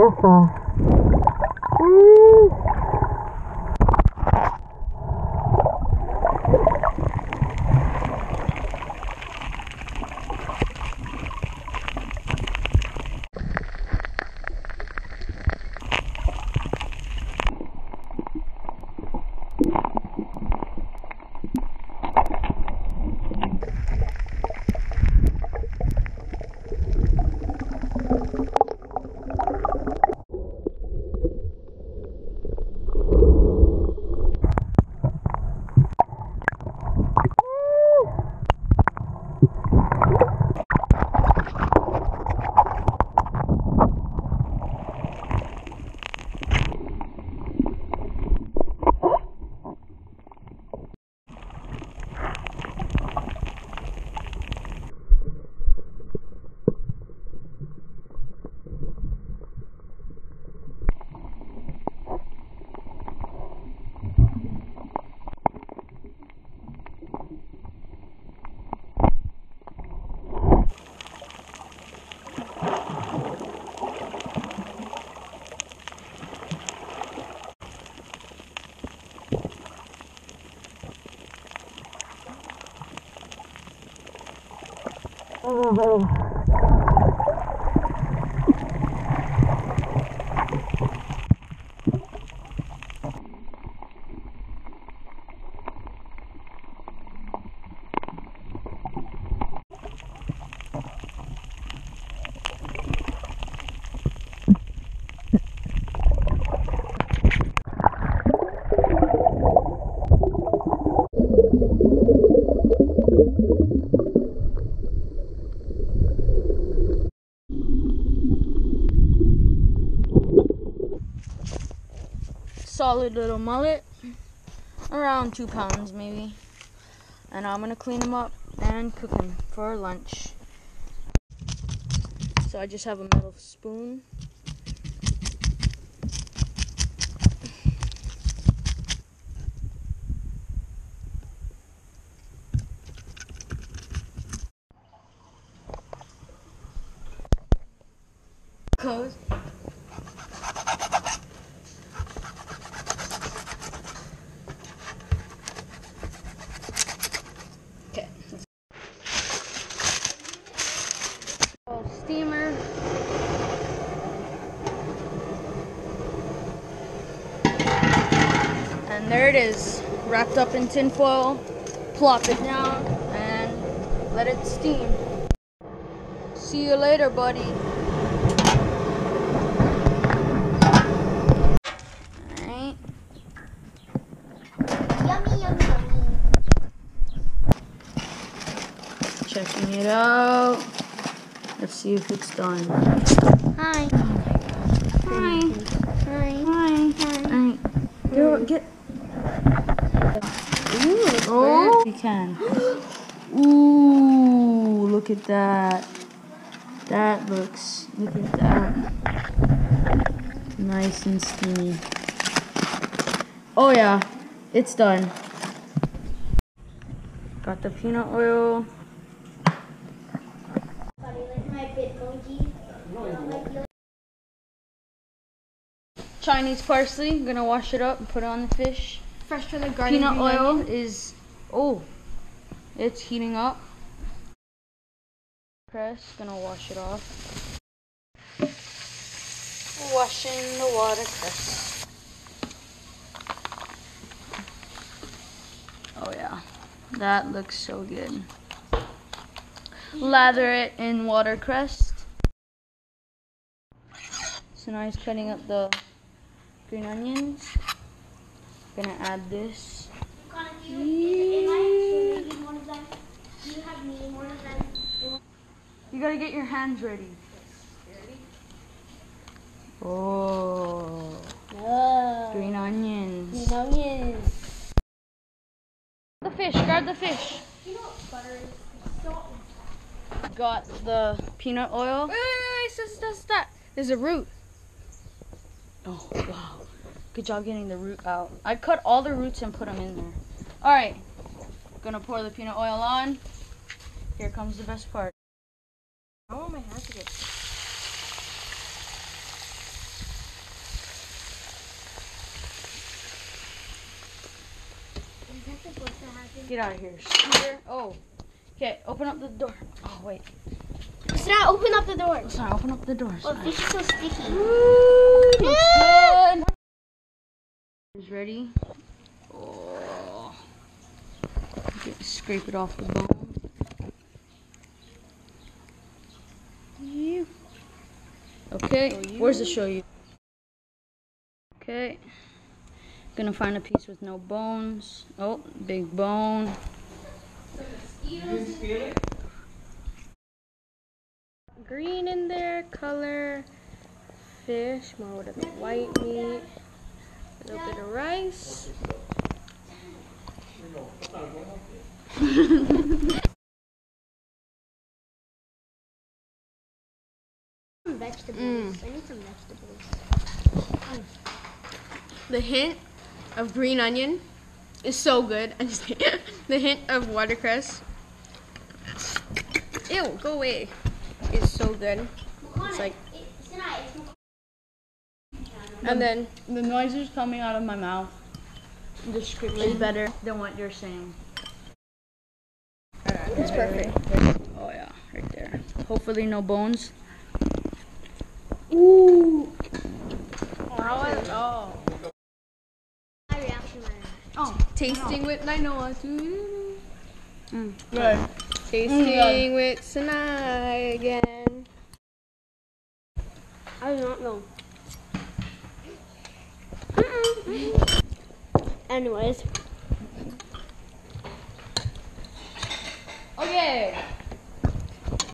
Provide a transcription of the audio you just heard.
guess Oh, oh, oh. Solid little mullet, around two pounds maybe. And I'm gonna clean him up and cook him for lunch. So I just have a metal spoon. Close. Okay. Oh, steamer. And there it is, wrapped up in tin foil. Plop it down and let it steam. See you later, buddy. Alright. Yummy, yummy, yummy. Checking it out. Let's see if it's done. Hi. Hi. Hi. Hi. Hi. Alright. Girl, get. Ooh, oh. You can. Ooh, look at that. That looks. Look at that. Nice and steamy. Oh yeah, it's done. Got the peanut oil. Chinese parsley. Gonna wash it up and put it on the fish. Fresh from the garden. Peanut oil is oh, it's heating up. Press. Gonna wash it off. Washing the watercress. Oh yeah, that looks so good. Lather it in watercress. So now he's cutting up the green onions. Gonna add this. You, am I swimming in one of them? Do you have me in one of them? You gotta get your hands ready. Oh, No. green onions. Green onions. The fish, grab the fish. You know what butter is? Salt. Got the peanut oil. Wait, wait, wait, wait, stop, stop, stop. There's a root. Oh, wow. Good job getting the root out. I cut all the roots and put them in there. All right, gonna pour the peanut oil on. Here comes the best part. I want my hat to get. Get out of here. Scooter. Oh. Okay, open up the door. Oh, wait. Let's not open up the door. Sorry, open up the door. Oh, this is so sticky. Ooh, is ready? Oh. Get, scrape it off the bone. You. Okay, oh, where's the shoyu? Okay. Gonna find a piece with no bones. Oh, big bone. green in there, color, fish, more with the white meat, a little bit of rice. Some vegetables. Mm. I need some vegetables. The hint of green onion is so good. I just the hint of watercress. Ew, go away. It's so good. It's like. And then The noises coming out of my mouth. Description better than what you're saying. it's perfect. Oh yeah, right there. Hopefully no bones. Ooh. Oh. Oh, tasting with Nainoa. mm, good. Tasting with Sanai again. I do not know. Anyways, Okay.